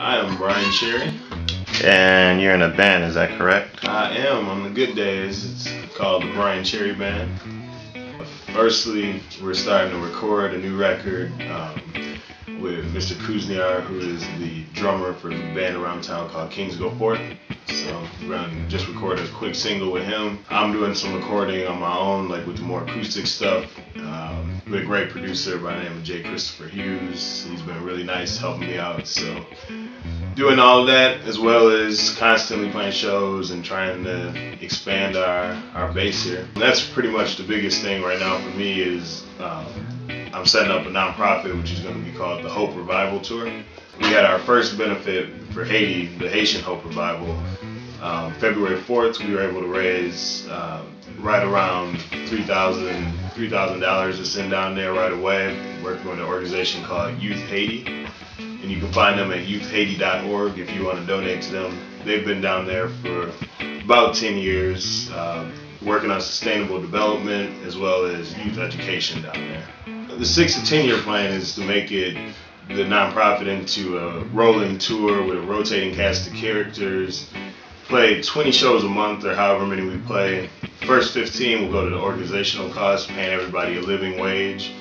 I am Bryan Cherry. And you're in a band, is that correct? I am on the good days. It's called the Bryan Cherry Band. Firstly, we're starting to record a new record um, with Mr. Kuzniar, who is the drummer for the band around town called Kings Go Forth. So we're gonna just record a quick single with him. I'm doing some recording on my own, like with the more acoustic stuff. Um, with a great producer by the name of Jay Christopher Hughes. He's been really nice helping me out. So doing all that as well as constantly playing shows and trying to expand our, our base here. And that's pretty much the biggest thing right now for me is um, I'm setting up a nonprofit which is going to be called the Hope Revival Tour. We had our first benefit for Haiti, the Haitian Hope Revival. Um, February 4th, we were able to raise uh, right around $3,000 $3, to send down there right away. Working with an organization called Youth Haiti and you can find them at youthhaiti.org if you want to donate to them. They've been down there for about 10 years, uh, working on sustainable development as well as youth education down there. The six to 10 year plan is to make it the nonprofit into a rolling tour with a rotating cast of characters. Play 20 shows a month or however many we play. First 15 will go to the organizational costs, paying everybody a living wage.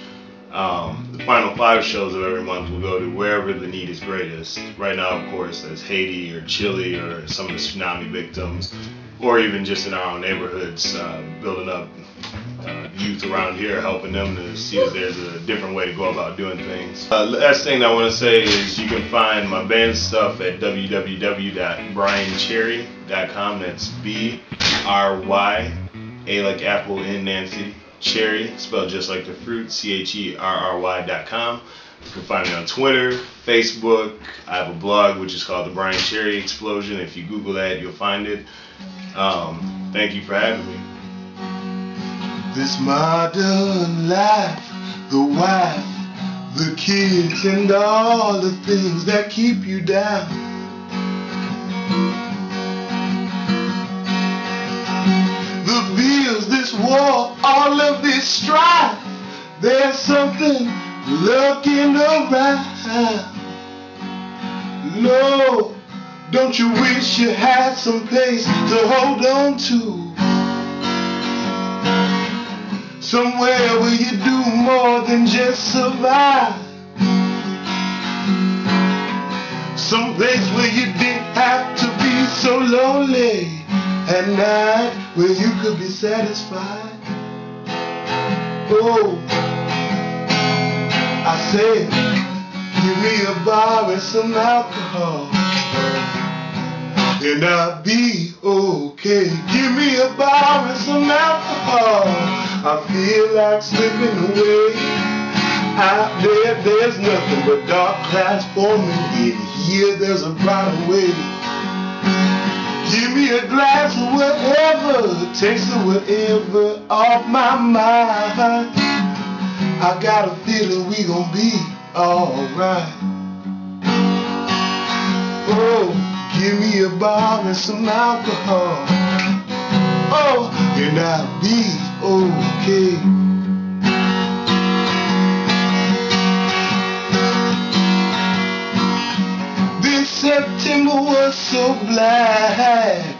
Um, the final five shows of every month will go to wherever the need is greatest. Right now, of course, that's Haiti or Chile or some of the tsunami victims, or even just in our own neighborhoods, uh, building up uh, youth around here, helping them to see that there's a different way to go about doing things. Uh, last thing I want to say is you can find my band stuff at www.bryancherry.com. That's B R Y A like Apple in Nancy Cherry, spelled just like the fruit, C-H-E-R-R-Y dot com. You can find me on Twitter, Facebook. I have a blog which is called the Bryan Cherry Explosion. If you Google that, you'll find it. Um, thank you for having me. This modern life, the wife, the kids, and all the things that keep you down. Strife, there's something lurking around. Lord, don't you wish you had some place to hold on to? Somewhere where you do more than just survive. Some place where you didn't have to be so lonely at night, where you could be satisfied. Oh, I said, give me a bar and some alcohol, and I'll be okay. Give me a bar and some alcohol. I feel like slipping away. Out there, there's nothing but dark clouds forming. In here, there's a brighter way. A glass of whatever, taste of whatever off my mind. I got a feeling we gon' be alright. Oh, give me a bar and some alcohol. Oh, and I'll be okay. This September was so black.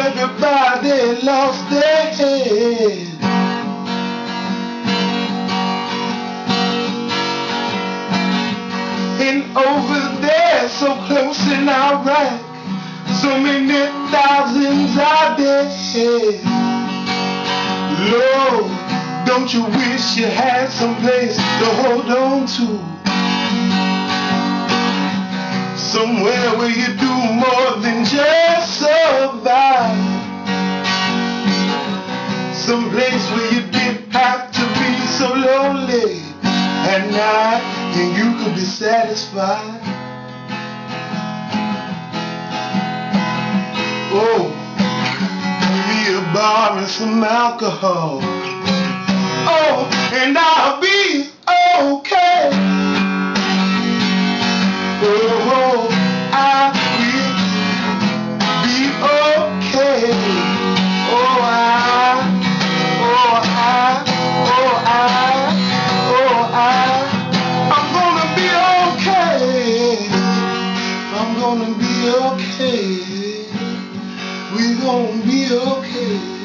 Everybody lost their head. And over there, so close in Iraq, so many thousands are dead. Lord, don't you wish you had some place to hold on to? Somewhere where you do more than just survive. Some place where you didn't have to be so lonely at night and you could be satisfied. Oh, me a bar and some alcohol. Oh, and I'll be gonna be okay. We gonna be okay.